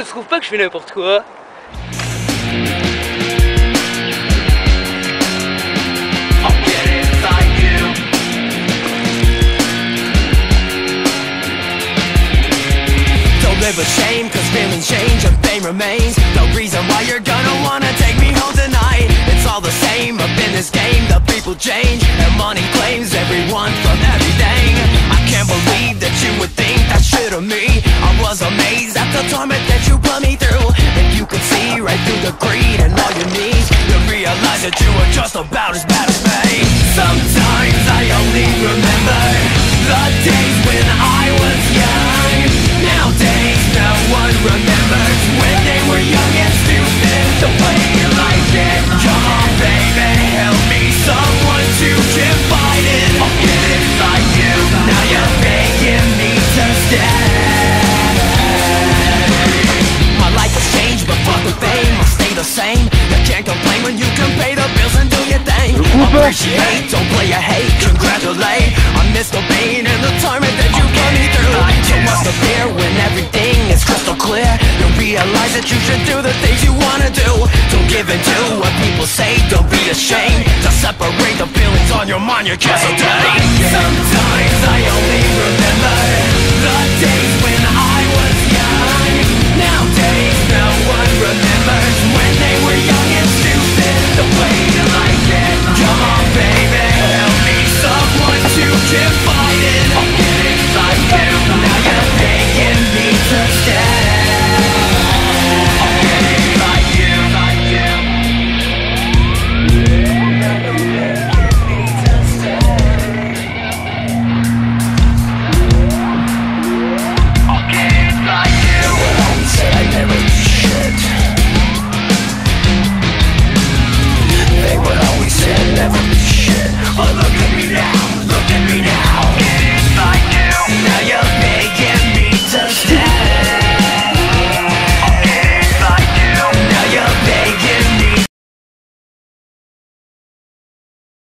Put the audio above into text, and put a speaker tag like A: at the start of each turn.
A: trouve pas que je fais n'importe quoi.
B: Live with shame Cause feelings change and fame remains. The reason why you're gonna wanna take me home tonight the greed and all your needs. You realize that you were just about as bad as me. Sometimes Appreciate, don't play a hate, congratulate. I miss the pain and the torment that you put me through. So what's the fear when everything is crystal clear. You realize that you should do the things you wanna do. Don't give in to what people say, don't be ashamed. To separate the feelings on your mind you can't I only